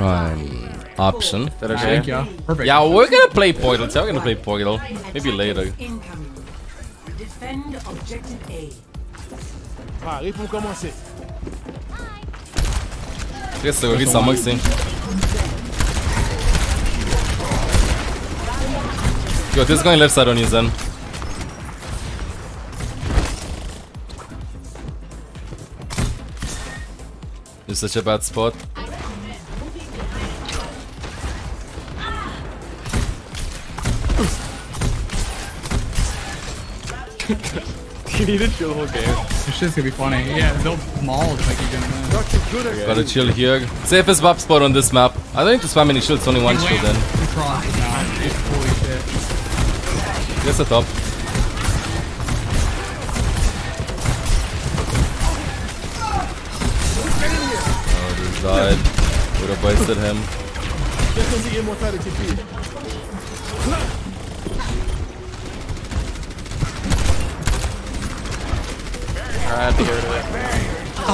Prime option. That okay? Thank you. Perfect. Yeah, we're gonna play Portal. So we're gonna play Portal. Maybe later. Ah, Incoming. Defend objective A. Allez pour commencer. Qu'est-ce que c'est ça moi. Yo, this is going left side on you, Zen. It's such a bad spot. You need to chill the whole game. This shit's gonna be funny. Yeah, they'll maul if I keep doing that. Gotta chill here. Safest buff spot on this map. I don't need to spam any shields, only one He shield then. he crosses now. It's holy shit. Guess the top. Oh, this died. Would have wasted him. Quels sont les immortality feed? I had to get rid of it. Aww.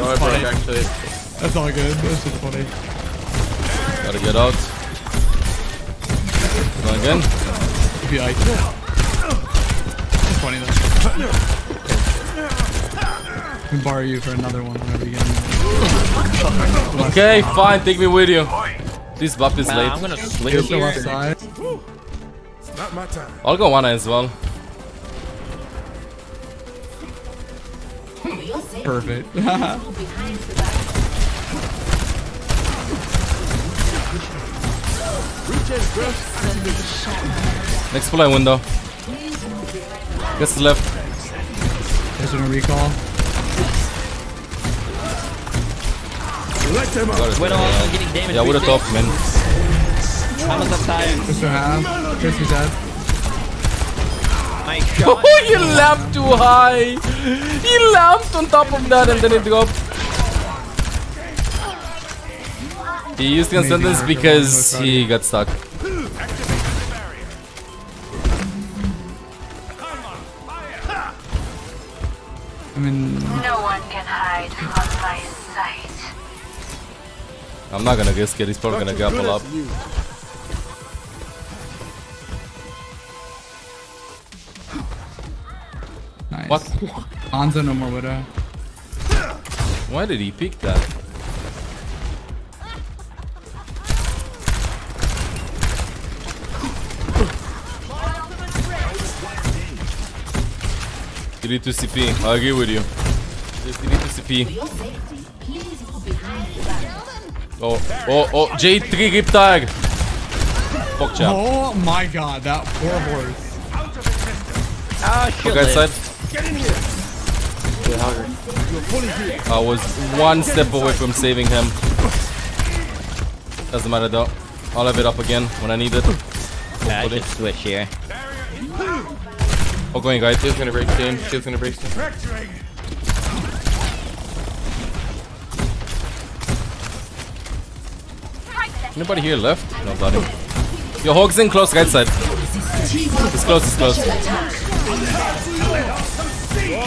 Oh, I broke actually. That's all good. That's just funny. Gotta get out. Go again. Be like, it's funny though. I can borrow you for another one whenever you get in. Okay, fine. Take me with you. This buff is Nah, late. I'm gonna swing Here's the here. left side. Not my time. I'll go one as well. Perfect. Next fly window. Guess the left. There's a recall. Got it. Widow also getting damage. Yeah, with a top, man. Thomas upside. Mr. Half. Chrissy's dead. My god. Oh, you lamped too high. He lamped on top of that and then it dropped. He used Maybe sentence not. because he got stuck. I mean, No one can hide from my sight. I'm not gonna risk it. He's probably gonna grapple up. What? Hanzo, no more Widow. Why did he pick that? You need to CP. I agree with you. Just need to CP. Oh, oh, oh, J3 Riptide! Fuck jab. Oh my god, that poor horse. Ah, shit. Okay, side. Get hungry. I was one step away from saving him. Doesn't matter though. I'll have it up again when I need it. I Hopefully. should switch here. Oh, going guys. Shield's gonna break soon. Shield's gonna break soon. Anybody here left? Nobody. Your Hog's in close, right side. It's close, it's close. I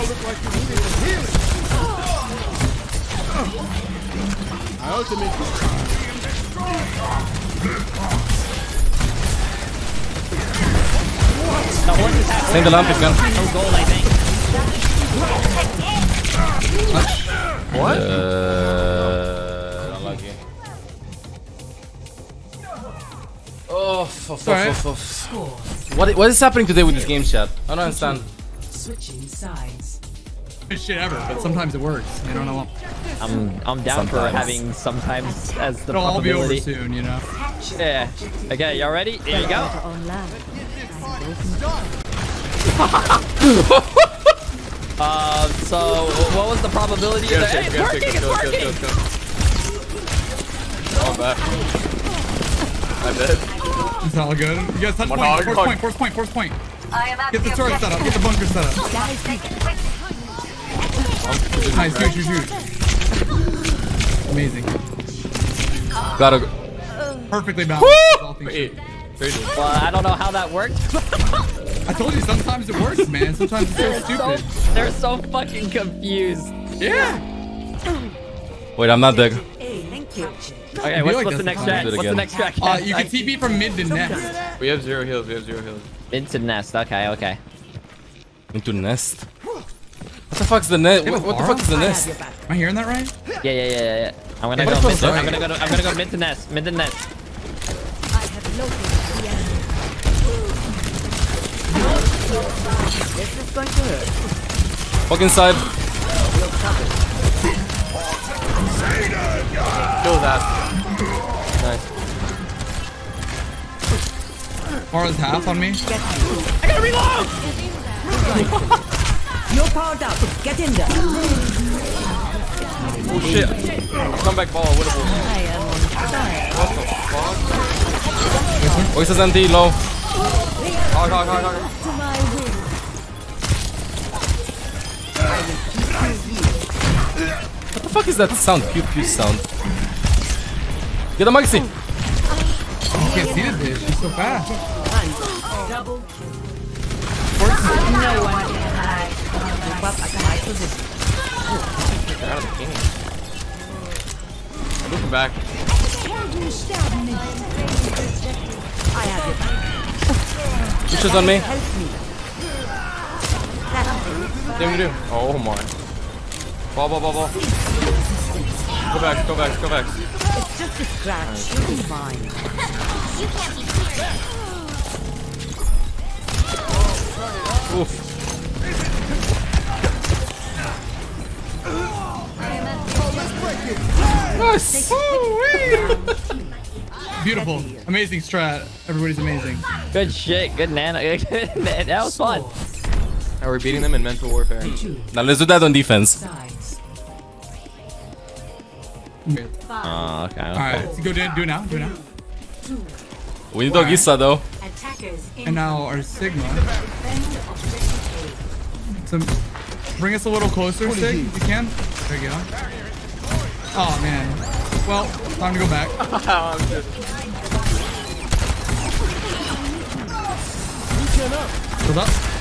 ultimate. The horse is half Same the lamp if you no gold, I think. Uh, unlucky. Oh, f- f- Alright. f- f- what, what is happening today with this game chat? I don't understand. Switching sides. Good shit ever, but sometimes it works. You don't know. I'm I'm down for having sometimes as the It'll all be over probability. soon, you know. Yeah. Okay, y'all ready? Here you go. Uh, so what was the probability of that? Hey, it's working! go, It's go, go, working! go, go. I'm back. I'm dead. It's all good. You guys touch One point. hog, Force hog. point. Force point. Force point. I am at Get the turret set up. Get the bunker set up. Nice. Huge. Huge. Huge. Amazing. Gotta go. Perfectly balanced. All things Wait. Wait. Well, I don't know how that worked. I told you sometimes it works, man. Sometimes it's so so, stupid. they're so fucking confused. Yeah. Wait, I'm not dead. A link kill. Okay, feel what's, like what's the that's next track? time. Do it What's the next track? Uh, you can TP from mid to nest. We have zero heals. We have zero heals. Into the nest. Okay, okay. Into the nest. What the fuck's the nest? What, what the fuck is the nest? Am I hearing that right? Yeah, yeah, yeah, yeah. yeah. I'm gonna Yeah, go mid to, fuck? I'm gonna go to, I'm gonna go mid to nest. Mid to nest. Fuck inside. Kill that. Nice. Mara's half on me. I gotta reload! You're powered up. Get in there. Oh shit. Comeback ball. Winnable. Voice oh, is anti low. Hog, hog, hog, hog. What the fuck is that sound? Pew pew sound. Get a maxi. I can't see the bitch. She's so fast. Double No one can hide from my up at high position. They're out of the game. I'm looking back. I have your back. Pushes on me. Me. Damn you do. Oh my. Ball, ball, ball, ball. Go back, go back, go back. It's just a scratch. You'll be fine. Oof. Nice. Beautiful. Amazing strat. Everybody's amazing. Good shit. Good nano. that was fun. Now we're beating them in mental warfare. Now let's do that on defense. Sides. Oh, okay. okay. All right, let's go do it. Do it now. Do it now. We need Dogisa though. Attackers in And now our Sigma. defend So bring us a little closer, Sig, if you can. There you go. Oh man. Well, time to go back. Hold up.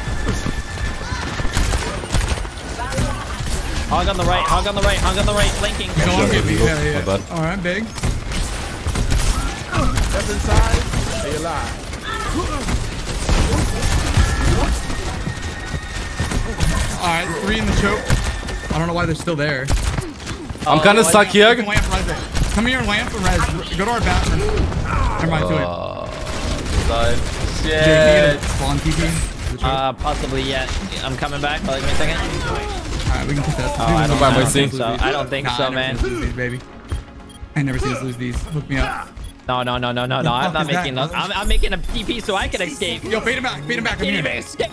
Hog on the right. Hog on the right. Hog on the right. Flanking. Go on, Sorry, baby. Vigo. Yeah, yeah. My bad. All right, big. Step inside. Stay alive. All right, three in the choke. I don't know why they're still there. I'm kind of stuck here. lamp res. Come here and lamp and res. Go to our bathroom. Never mind, to it. Side. Dude, can you get Shit. a spawn TP? Uh, possibly yet. I'm coming back. Like, give me a second. All right, we can put that. Oh, I don't, Bye, I don't think so. I don't think Nah, so, I never man. us lose these, baby. I never seen us lose these. Hook me up. No, no, no, no, no, no. I'm not making those. I'm, I'm making a TP so I can escape. Yo, bait him back. Bait him back. I'm Can't here. escape.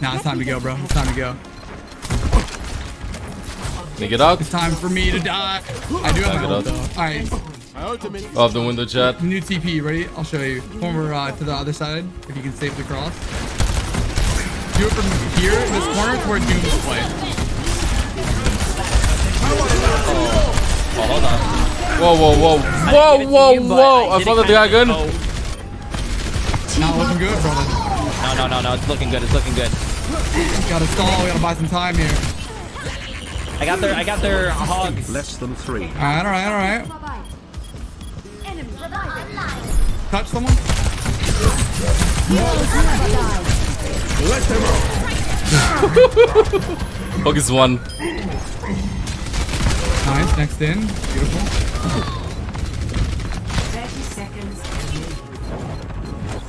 Nah, it's time to go, bro. It's time to go. Sneak it up. It's time for me to die. I do have Back my it ult, though. All right, My. Off the window chat. new TP. Ready? I'll show you. Former uh, to the other side, if you can safely cross. Do it from here, in this corner, to where Doom is playing. Oh, hold on. Whoa, whoa, whoa. Whoa, didn't give it to whoa, you, whoa. I did saw it the kinda- Oh, Not looking good, brother. no, no, no, no. It's looking good. It's looking good. Gotta stall. We gotta buy some time here. I got their, I got their hogs. Less than three. All right, all right, all right. Touch someone. Let them out. Hog is one. Nice. Next in. Beautiful. 30 seconds.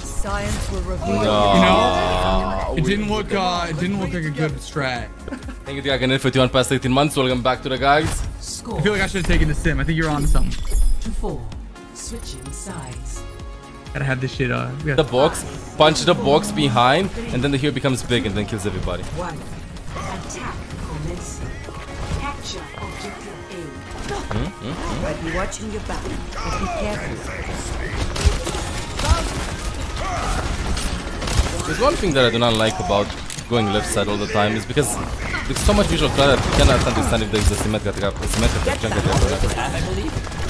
Science will reveal You know, it didn't look. Uh, it didn't look like a good strat. Thank you, Dragon, for 21 past 18 months. Welcome back to the guys. I feel like I should have taken the sim. I think you're on to something. to four. Switching sides. Gotta have this shit. Uh, we The box, punch the box behind, and then the hero becomes big and then kills everybody. One. Attack commencing. Capture objective A. I'll be watching your back. But be careful. There's one thing that I do not like about going left side all the time is because there's so much visual clutter that you cannot understand if there's a symmetric trap, a symmetric jungle trap or. I believe.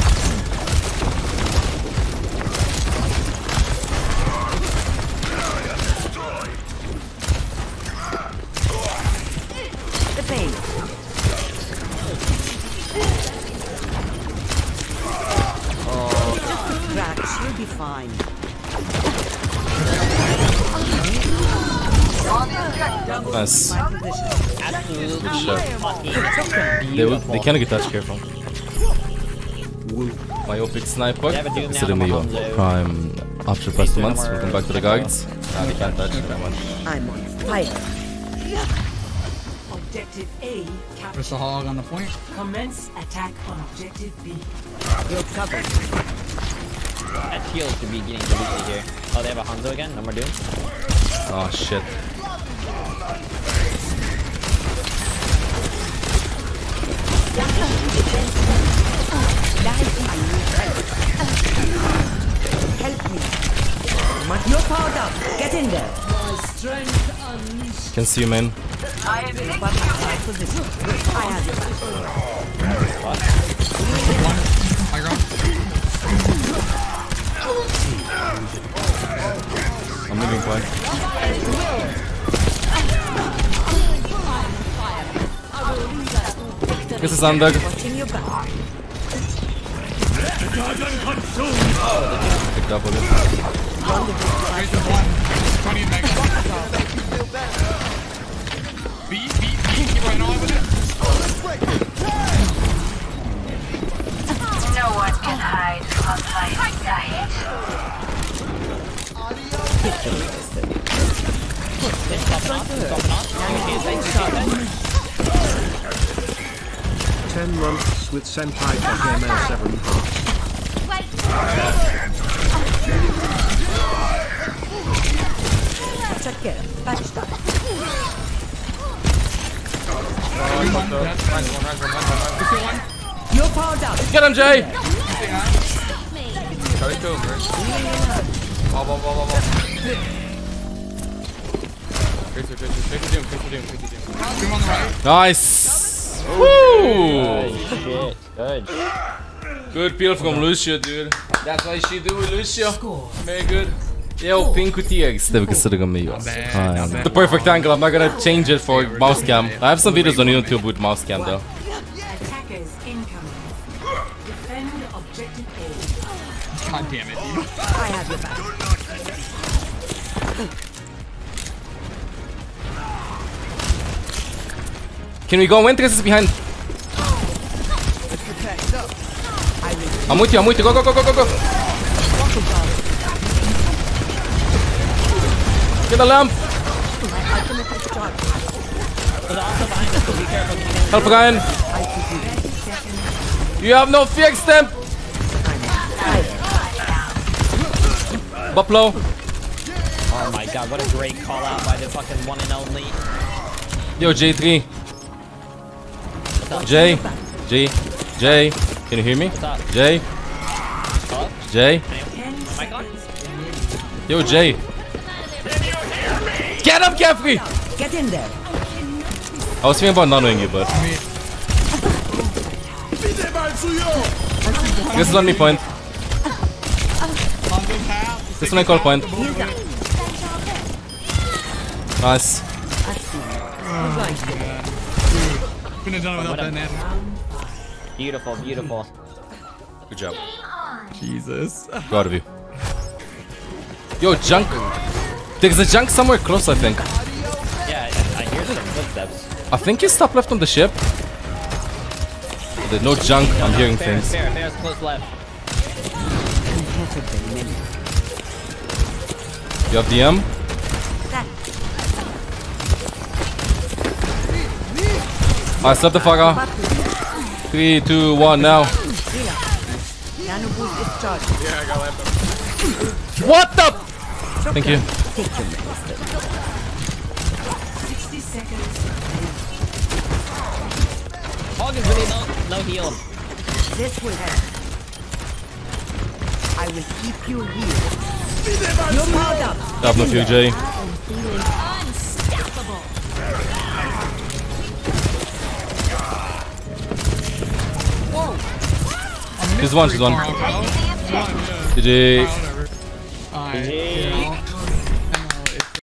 Absolutely Sure. They, will, beautiful. they cannot get touch, careful. My Opic sniper. They have a Doom now Consider me on your prime after past two no months. more Welcome back to the guides. Nah, they can't touch that much. I'm on fire. Objective A captured. There's a hog on the point. Commence attack on objective B. You're covered. That shield should be getting deleted here. Oh, they have a Hanzo again? No more Doom? Oh shit. Up. In. Can see you, man. My position. I have back. I'm moving quite. This is under. Watching your back. Picked up a bit. The one. 20 mega. Beat, beat, beat. Keep running on with it. No one can hide from my sight. Ten months with Senpai Pokemon 7 hearts. Range one. You're powered up. Get him, Jay! Charlie kills, right? Wah, wah, wah, wah, wah. Tracer, tracer, tracer doom, tracer doom, tracer doom. Zoom on the right. Nice! Woo! Shit. Good. Good peel from Lucio, dude. That's why she do it, Lucio. Very good. Yo, pink TX. They consider me yours. bad, not bad. The perfect angle. I'm not gonna change it for mouse cam. I have some videos on YouTube with mouse cam though. Attackers incoming. Defend objective A. God damn it. dude. I have your back. Can we go? Winters is behind. I'm with you. I'm with you. Go, go, go, go, go, go. Get the lamp. Help Ryan. You have no fear stamp. Buffalo. Oh my god, what a great call out by the fucking one and only. Yo, J3. J. J. J. Can you hear me? J. J. Yo, Jay. Get up, Caffrey! Get in there. I was thinking about not knowing you, but. This is on me point. This one I call point. Nice. Couldn't have done it without that net. Beautiful, beautiful. Good job. Jesus. Proud of you. Yo, junk. There's a junk somewhere close, I think. Yeah, I, I hear some footsteps. I think he's top left on the ship. There's no junk. I'm hearing Fair, things. fair, fair's close left. You have DM? I slept the fucker. Three, two, one, now. Nano boost is charged. Yeah, I got lamp. What the? Thank you. Take your medicine. 60 seconds. Hog is really low, no heal. This will help. I will keep you here. You're up. Fear, Jay. She's one, she's one. GG.